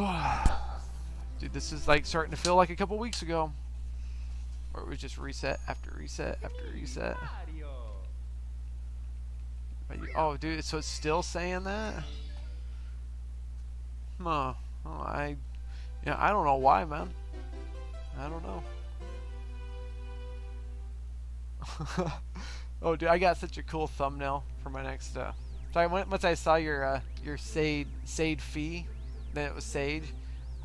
Dude, this is like starting to feel like a couple weeks ago. Where it was just reset after reset after reset. Oh, dude, so it's still saying that? Huh. Oh, I, yeah, I don't know why, man. I don't know. oh, dude, I got such a cool thumbnail for my next. Uh, so I, once I saw your uh, your Sade Sade Fee, then it was Sage.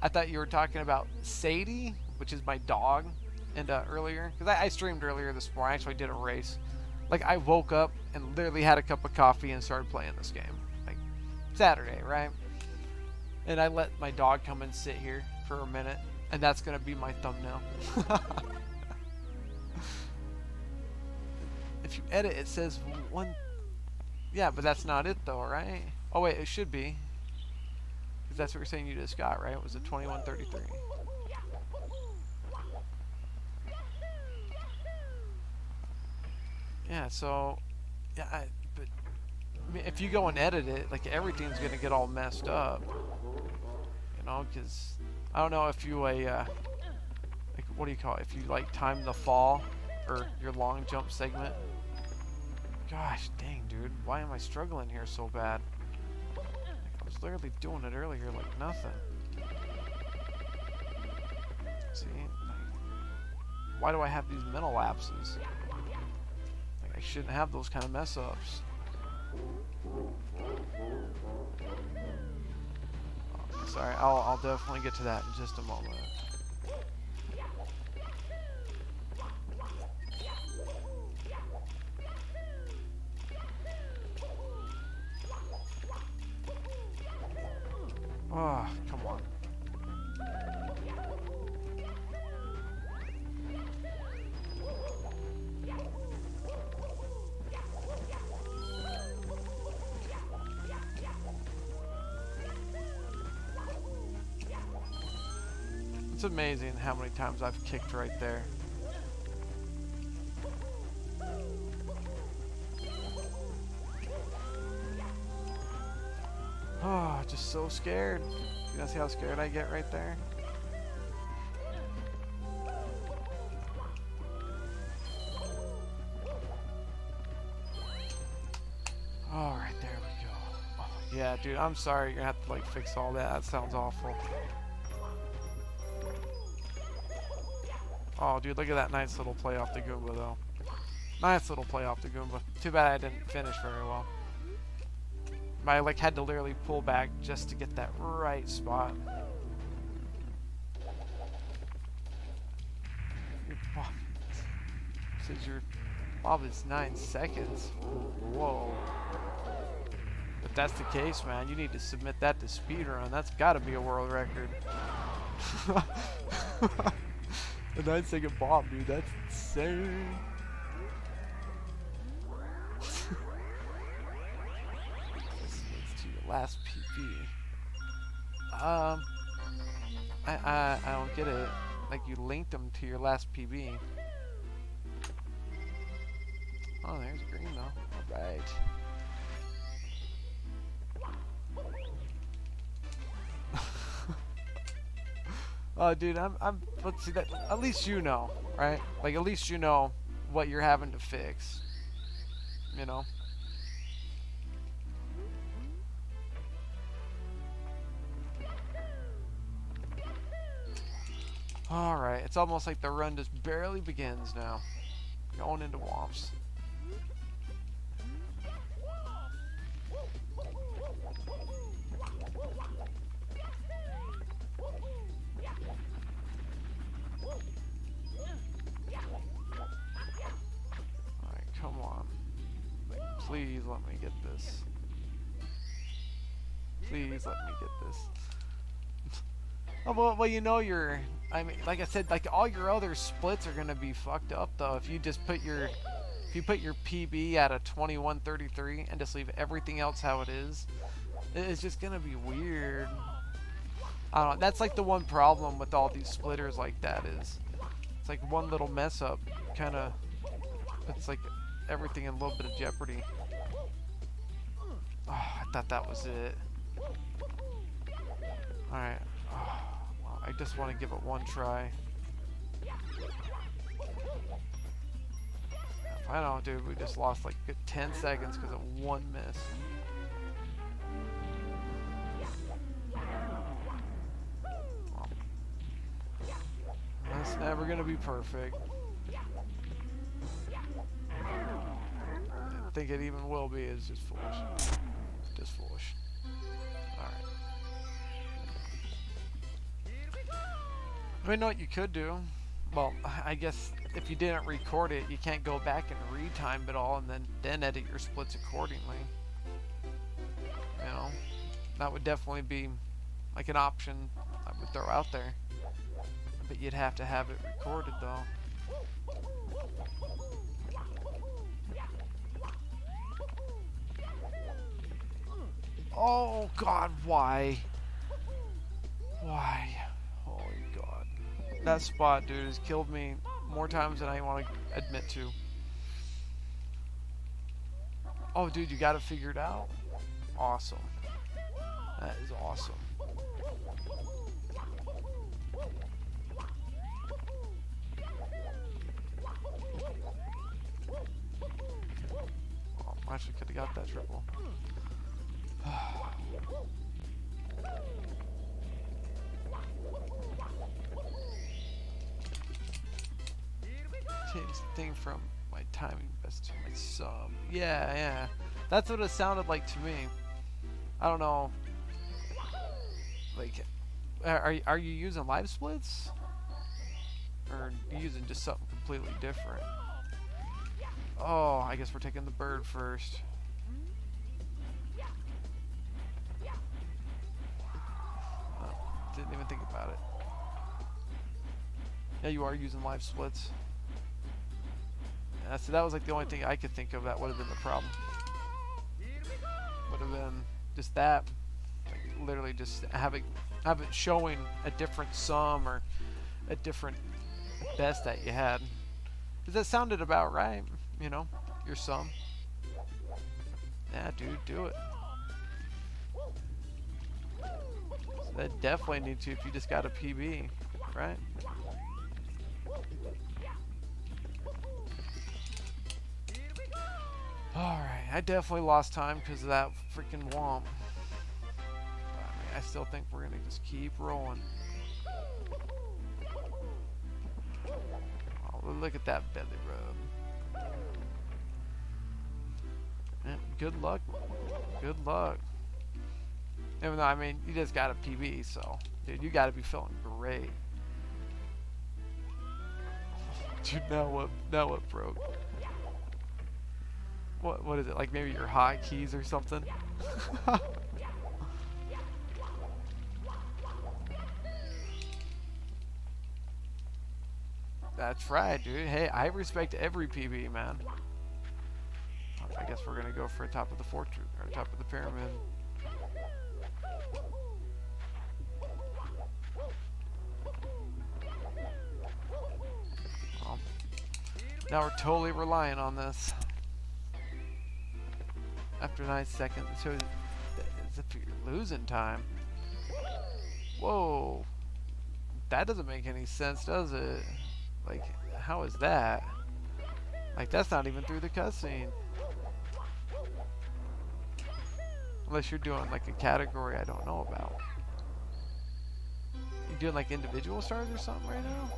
I thought you were talking about Sadie, which is my dog, and uh, earlier because I, I streamed earlier this morning. I actually did a race. Like I woke up and literally had a cup of coffee and started playing this game. Like Saturday, right? And I let my dog come and sit here for a minute, and that's gonna be my thumbnail. if you edit, it says one. Yeah, but that's not it though, right? Oh wait, it should be. That's what you're saying you just got, right? It was a 2133? Yeah, so, yeah, I, but I mean, if you go and edit it, like everything's gonna get all messed up, you know? Because I don't know if you a, uh, like what do you call it? If you like time the fall or your long jump segment. Gosh, dang, dude, why am I struggling here so bad? Like, was literally doing it earlier like nothing. See, why do I have these mental lapses? I shouldn't have those kind of mess ups. Oh, sorry, I'll, I'll definitely get to that in just a moment. Amazing how many times I've kicked right there. Oh, just so scared. You know see how scared I get right there? Alright, there we go. Oh, yeah, dude, I'm sorry you're gonna have to like fix all that. That sounds awful. Oh, dude, look at that nice little play off the Goomba, though. Nice little play off the Goomba. Too bad I didn't finish very well. I like had to literally pull back just to get that right spot. Says your bob is nine seconds. Whoa. If that's the case, man, you need to submit that to speedrun. That's got to be a world record. a nine second bomb, dude. That's insane. This leads to your last PB. Um, I, I, I don't get it. Like you linked them to your last PB. Oh, there's green though. Alright. Oh, dude, I'm, I'm, let's see that, at least you know, right? Like, at least you know what you're having to fix. You know? Alright, it's almost like the run just barely begins now. Going into Whomp's. Please let me get this. Please let me get this. oh, well, well, you know you're I mean, like I said, like all your other splits are gonna be fucked up though. If you just put your, if you put your PB at a 2133 and just leave everything else how it is, it's just gonna be weird. I don't know. That's like the one problem with all these splitters like that is, it's like one little mess up kind of puts like everything in a little bit of jeopardy. Oh, I thought that was it. Alright. Ah, I just want to give it one try. If I don't, dude, we just lost like 10 seconds because of one miss. That's never gonna be perfect. I think it even will be, it's just foolish. Just foolish. Alright. I mean, what you could do? Well, I guess if you didn't record it, you can't go back and retime it all and then, then edit your splits accordingly. You know? That would definitely be like an option I would throw out there. But you'd have to have it recorded though. Oh god, why? Why? Holy god. That spot, dude, has killed me more times than I want to admit to. Oh, dude, you got it figured out? Awesome. That is awesome. Oh, I actually could have got that triple. The thing from my timing best to my sum. Yeah, yeah. That's what it sounded like to me. I don't know. Like, are, are you using live splits? Or using just something completely different? Oh, I guess we're taking the bird first. Didn't even think about it. Yeah, you are using live splits. Yeah, so that was like the only thing I could think of that would have been the problem. Would have been just that. Like literally just having have it showing a different sum or a different best that you had. Cause that sounded about right, you know, your sum. Yeah, dude, do it. That definitely need to if you just got a PB, right? Alright, I definitely lost time because of that freaking Whomp. I, still think we're gonna just keep rolling. Oh, look at that belly rub. Yeah, good luck. Good luck. Even though, I mean, you just got a PB, so, dude, you gotta be feeling great. Dude, now what, now what broke? What, what is it, like maybe your hotkeys or something? That's right, dude. Hey, I respect every PB, man. I guess we're gonna go for a top of the fortress, or top of the pyramid. Now we're totally relying on this. After 9 seconds, so as if you're losing time. Whoa. That doesn't make any sense, does it? Like, how is that? Like, that's not even through the cutscene. Unless you're doing, like, a category I don't know about. You doing, like, individual stars or something right now?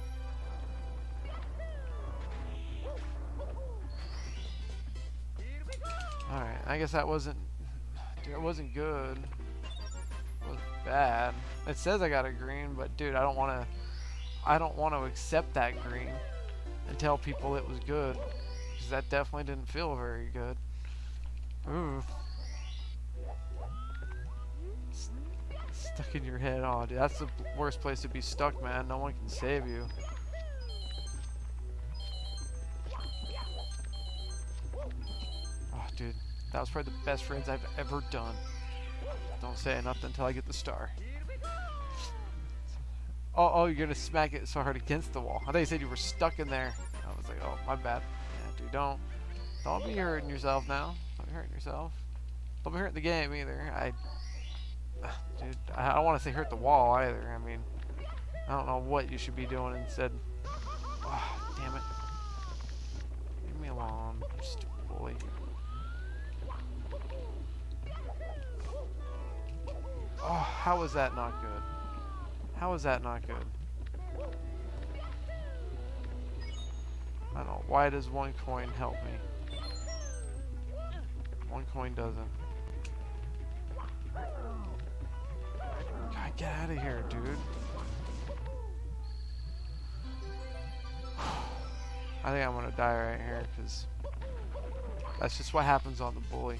I guess that wasn't... Dude, it wasn't good. It was bad. It says I got a green, but dude, I don't want to... I don't want to accept that green and tell people it was good. Because that definitely didn't feel very good. Ooh. Stuck in your head. Oh, dude, that's the worst place to be stuck, man. No one can save you. That was probably the best friends I've ever done. Don't say nothing until I get the star. Oh, oh, you're gonna smack it so hard against the wall. I thought you said you were stuck in there. I was like, oh, my bad. Yeah, dude, don't, don't be hurting yourself now. Don't be hurting yourself. Don't be hurting the game either. I, dude, I don't want to say hurt the wall either. I mean, I don't know what you should be doing instead. How is that not good? How is that not good? I don't know. Why does one coin help me? One coin doesn't. God, get out of here, dude. I think I'm gonna die right here because that's just what happens on the bully.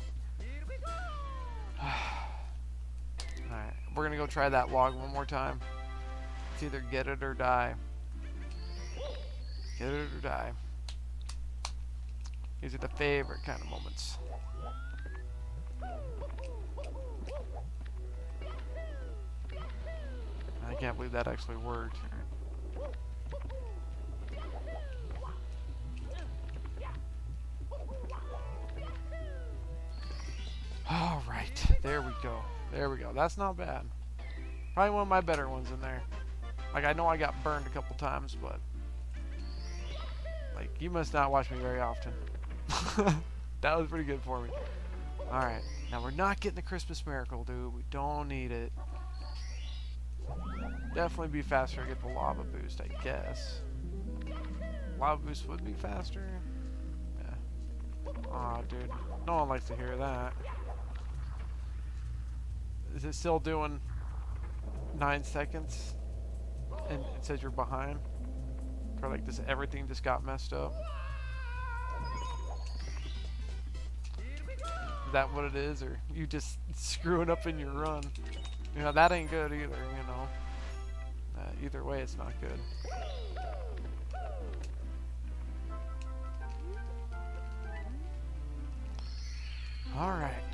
We're gonna go try that log one more time. It's either get it or die. Get it or die. These are the favorite kind of moments. I can't believe that actually worked. Alright, there we go. There we go. That's not bad. Probably one of my better ones in there. Like, I know I got burned a couple times, but... Like, you must not watch me very often. that was pretty good for me. Alright, now we're not getting the Christmas Miracle, dude. We don't need it. Definitely be faster to get the Lava Boost, I guess. Lava Boost would be faster? Yeah. Aw, oh, dude. No one likes to hear that. Is it still doing nine seconds? And it says you're behind? Or like this everything just got messed up? Is that what it is? Or you just screwing up in your run? You know, that ain't good either, you know. Uh, either way, it's not good. Alright. Am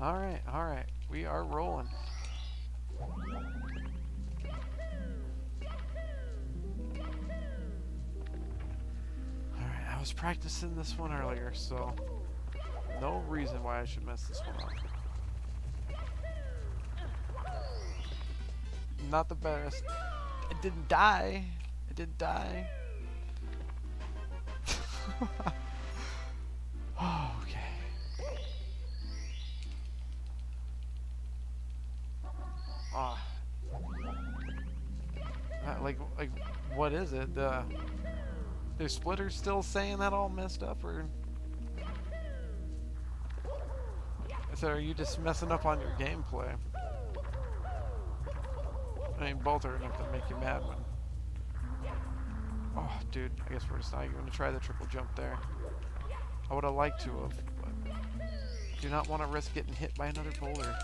Alright, alright. We are rolling. Alright, I was practicing this one earlier, so no reason why I should mess this one up. Not the best. It didn't die. It didn't die. like like what is it? The the splitters still saying that all messed up or so are you just messing up on your gameplay? I mean both are enough to make you mad when Oh dude, I guess we're just not even gonna try the triple jump there. I would have liked to have, but do not want to risk getting hit by another boulder.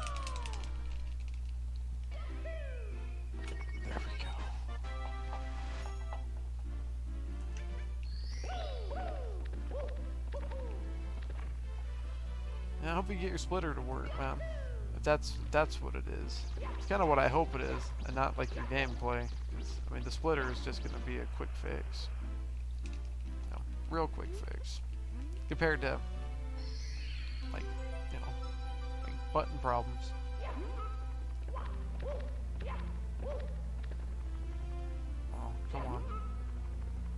Hope you get your splitter to work, man. If that's that's what it is. It's kind of what I hope it is, and not like your gameplay. I mean, the splitter is just going to be a quick fix. No, real quick fix. Compared to, like, you know, like button problems. Oh, come on.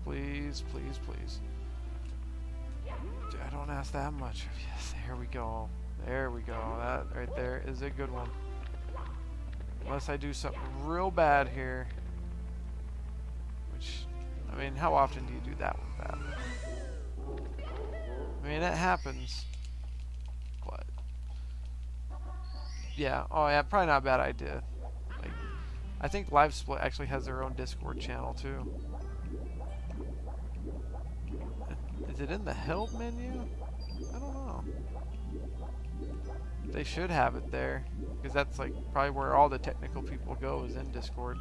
Please, please, please. I don't ask that much you. There we go. There we go. That right there is a good one. Unless I do something real bad here. Which, I mean, how often do you do that one bad? I mean, it happens. But, yeah. Oh, yeah, probably not a bad idea. Like, I think LiveSplit actually has their own Discord channel, too. Is it in the help menu? I don't know. They should have it there. Because that's like probably where all the technical people go is in Discord.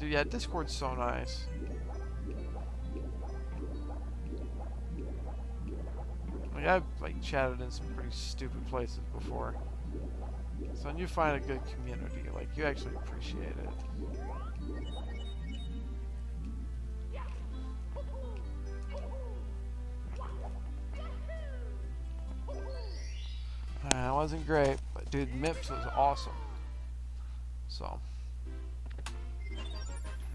Dude, yeah, Discord's so nice. Like I've like chatted in some pretty stupid places before. So when you find a good community, like you actually appreciate it. Wasn't great, but dude, Mips was awesome. So,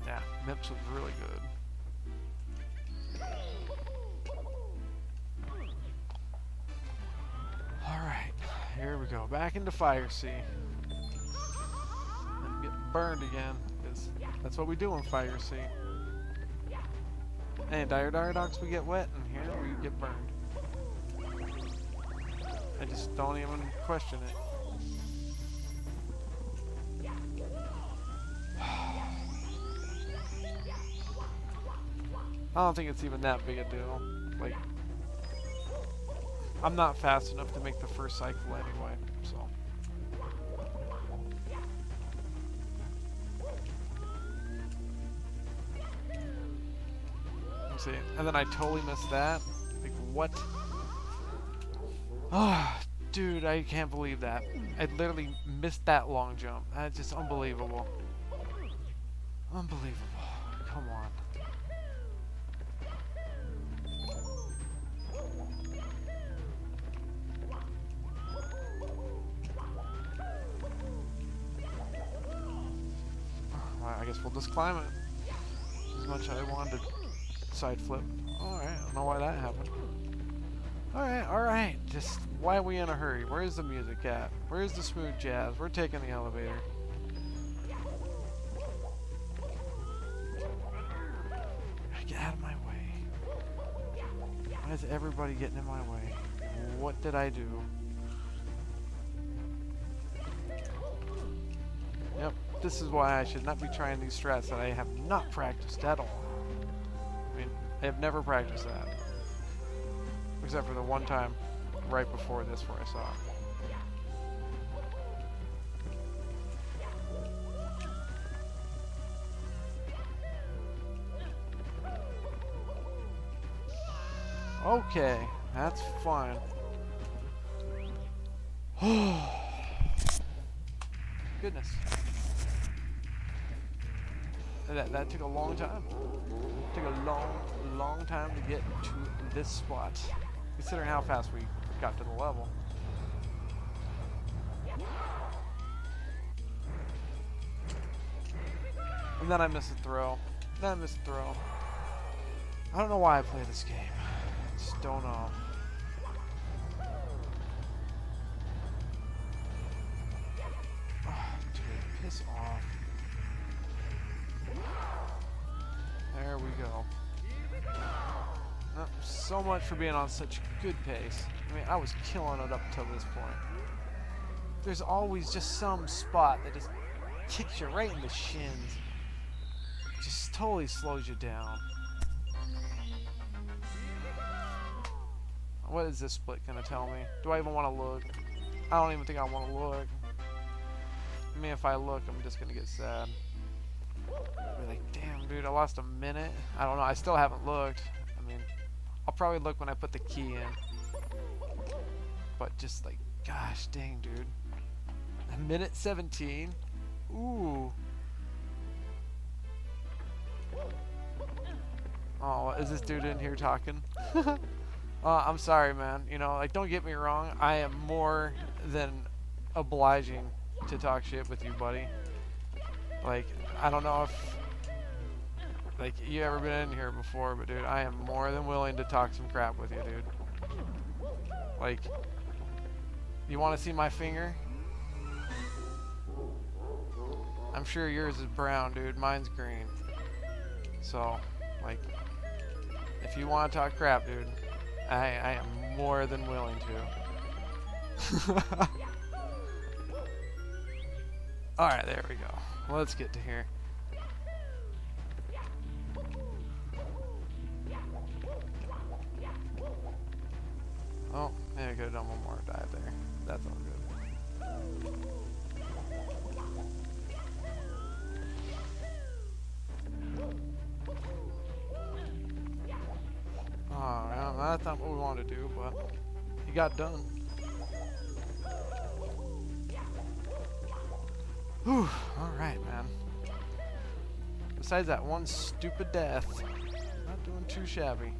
yeah, Mips was really good. Alright, here we go. Back into Fire Sea. And get burned again, that's what we do in Fire Sea. Hey, Dire Diredox, we get wet, and here we get burned. I just don't even question it. I don't think it's even that big a deal. Like, I'm not fast enough to make the first cycle anyway, so. Let's see, and then I totally missed that. Like, what? Oh, dude, I can't believe that. I literally missed that long jump. That's just unbelievable. Unbelievable. Come on. I guess we'll just climb it. As much as I wanted side flip. Alright, I don't know why that happened. Alright, alright. Just why are we in a hurry? Where's the music at? Where's the smooth jazz? We're taking the elevator. Get out of my way. Why is everybody getting in my way? What did I do? Yep, this is why I should not be trying these strats that I have not practiced at all. I mean, I have never practiced that. Except for the one time right before this where I saw it. Okay, that's fine. Goodness. That, that took a long time. Took a long, long time to get to this spot considering how fast we got to the level. And then I miss a throw. Then I miss a throw. I don't know why I play this game. I just don't know. Oh, dude, piss off. There we go so much for being on such good pace. I mean, I was killing it up till this point. There's always just some spot that just kicks you right in the shins. Just totally slows you down. What is this split gonna tell me? Do I even want to look? I don't even think I want to look. I mean, if I look, I'm just gonna get sad. Be like, damn, dude, I lost a minute. I don't know. I still haven't looked. I'll probably look when I put the key in. But just like, gosh dang, dude. A minute 17? Ooh. Oh, is this dude in here talking? uh, I'm sorry, man. You know, like, don't get me wrong. I am more than obliging to talk shit with you, buddy. Like, I don't know if like you ever been in here before, but dude, I am more than willing to talk some crap with you, dude. Like, you want to see my finger? I'm sure yours is brown, dude. Mine's green. So, like, if you want to talk crap, dude, I, I am more than willing to. Alright, there we go. Let's get to here. Oh, yeah, I could have done one more dive there. That's all good. Oh, well, that's not what we wanted to do, but he got done. Whew, alright, man. Besides that one stupid death, not doing too shabby.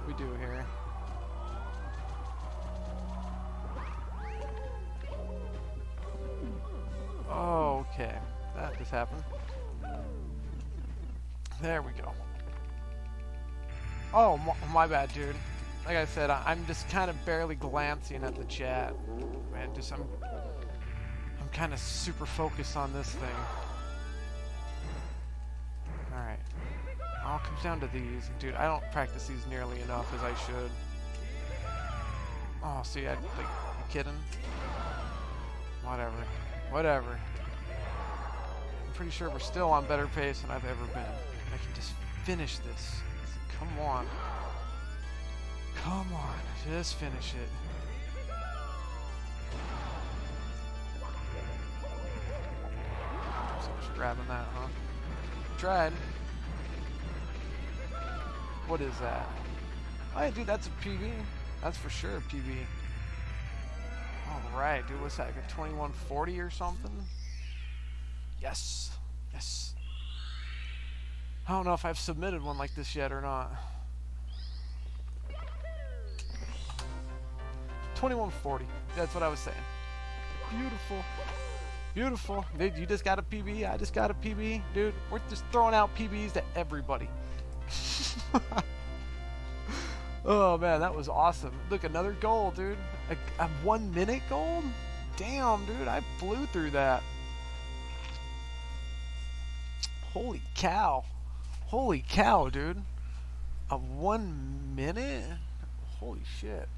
That we do here. Okay. That just happened. There we go. Oh, my bad, dude. Like I said, I'm just kind of barely glancing at the chat. Man, just I'm, I'm kind of super focused on this thing. All comes down to these, dude. I don't practice these nearly enough as I should. Oh, see, I like, you kidding? Whatever, whatever. I'm pretty sure we're still on better pace than I've ever been. I can just finish this. Come on. Come on, just finish it. Grabbing that, huh? Tried. What is that? Oh, yeah, dude, that's a PB. That's for sure a PB. Alright, dude, what's that, like a 2140 or something? Yes. Yes. I don't know if I've submitted one like this yet or not. 2140. That's what I was saying. Beautiful. Beautiful. Dude, you just got a PB. I just got a PB. Dude, we're just throwing out PBs to everybody. oh, man, that was awesome. Look, another goal, dude. A, a one minute goal? Damn, dude, I blew through that. Holy cow. Holy cow, dude. A one minute? Holy shit.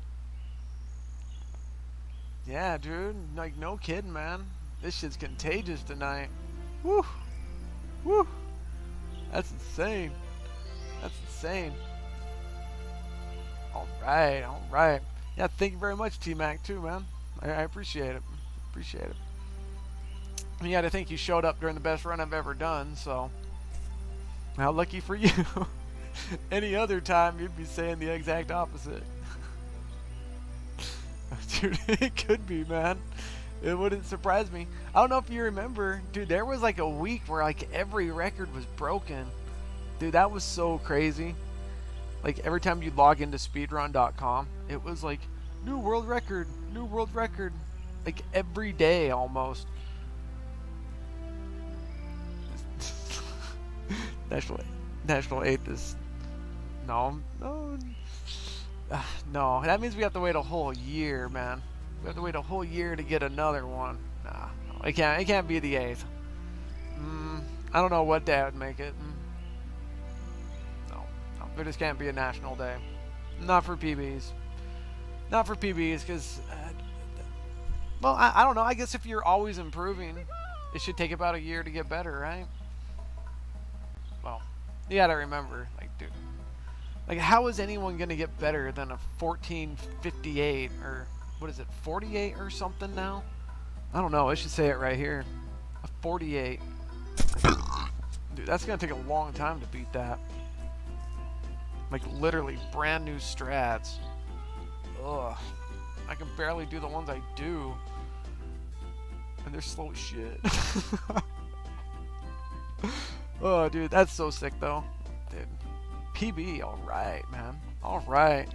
Yeah, dude. Like, no kidding, man. This shit's contagious tonight. Woo! Woo! That's insane. Insane. Alright, alright. Yeah, thank you very much, T-Mac, too, man. I, I appreciate it. Appreciate it. And yeah, I think you showed up during the best run I've ever done, so... How lucky for you. Any other time, you'd be saying the exact opposite. dude. it could be, man. It wouldn't surprise me. I don't know if you remember, dude. There was like a week where like every record was broken. Dude, that was so crazy. Like every time you log into speedrun.com, it was like new world record, new world record, like every day almost. National National Eighth is no, no, no, that means we have to wait a whole year, man. We have to wait a whole year to get another one. Nah, it can't. It can't be the eighth. Mm, I don't know what day would make it. Mm. There just can't be a national day. Not for PBs. Not for PBs, because. Uh, well, I, I don't know. I guess if you're always improving, it should take about a year to get better, right? Well, you gotta remember, like, dude, like, how is anyone to get better than a 1458 or what is it, 48 or something now? I don't know. I should say it right here. A 48. Dude, that's to take a long time to beat that. Like, literally brand new strats. Ugh. I can barely do the ones I do. And they're slow as shit. oh, dude, that's so sick, though. Dude. PB, alright, man. Alright.